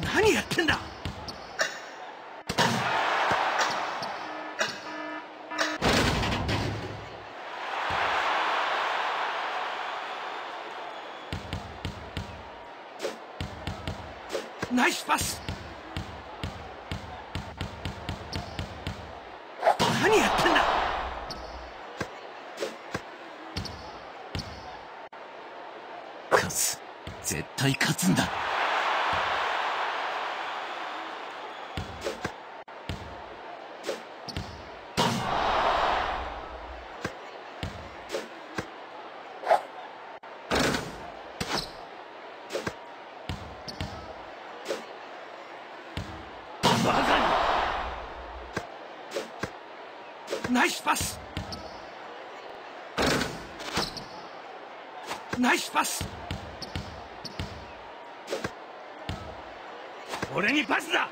何やってんだ？ナイスパス。何やってんだ？勝つ。絶対勝つんだ。イスパス。ナイスパス。俺にパスだ。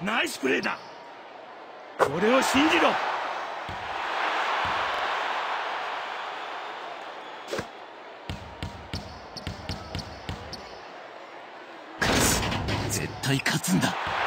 ナイスプレーだ。俺を信じろ。絶対勝つんだ。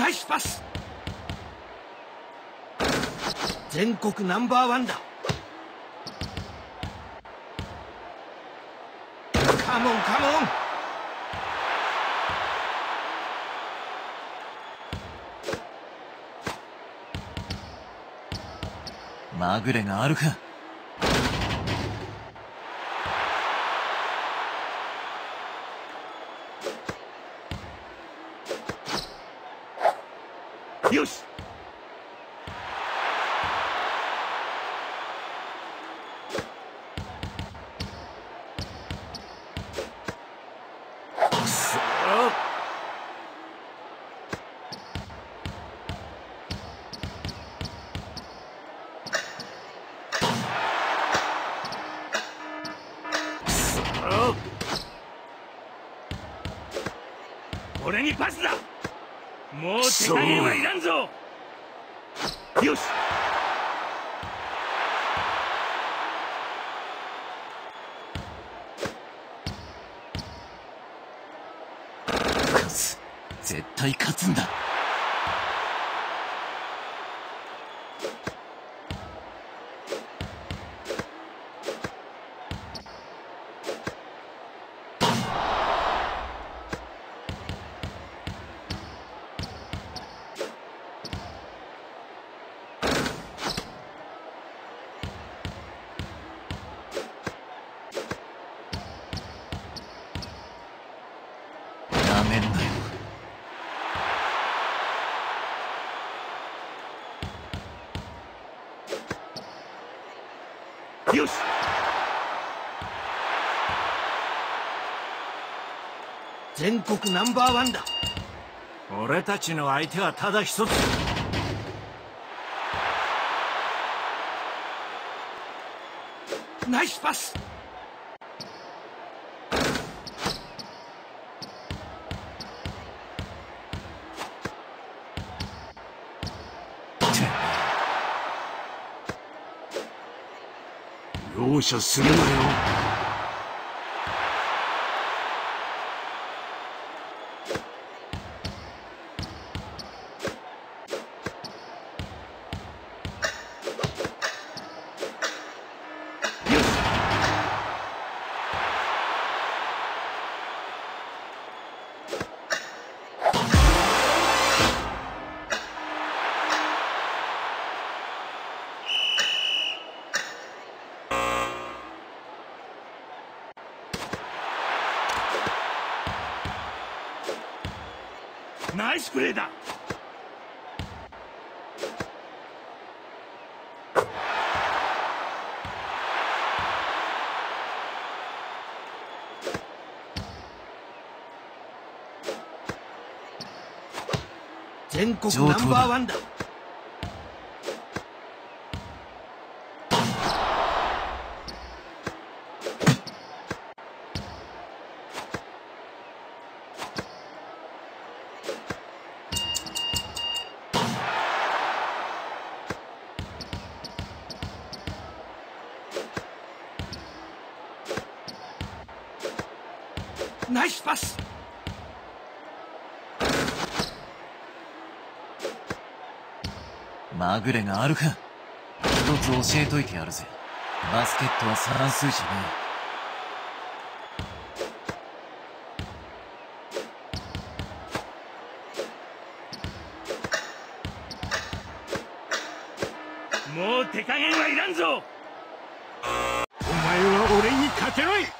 ナイスパス。全国ナンバーワンだ。カモンカモン。まぐれがあるか。よし。そくそ俺にパスだもう手加減はいらんぞ。よし。勝つ。絶対勝つんだなめんなよ。よし。全国ナンバーワンだ。俺たちの相手はただ一つ。ナイスパス。容赦するなよ。ナイスプレーだ。全国ナンバーワンだ。ナイスパス。まぐれがあるか。一つ教えといてやるぜ。バスケットは算数じゃねもう手加減はいらんぞ。お前は俺に勝てない